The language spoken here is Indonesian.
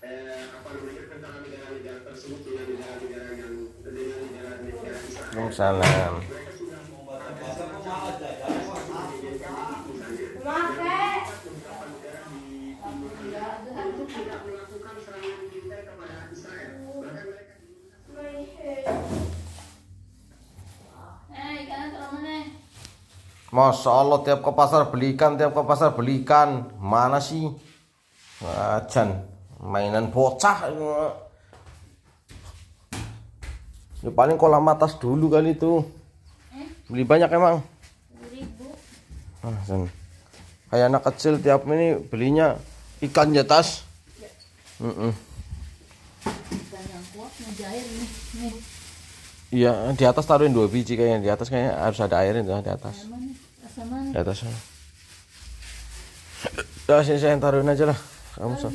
Waalaikumsalam. Masya Allah tiap ke pasar belikan tiap ke pasar belikan. Mana sih? Wajan mainan bocah ya paling kolam atas dulu kali itu. Beli banyak emang. Ah, kayak anak kecil tiap ini belinya ikan jatas mm -mm. Iya, di atas taruhin dua biji kayaknya. Di atas kayaknya harus ada airnya tuh di atas. Di atas sana. Udah sini saya taruhin aja lah. 俺们说。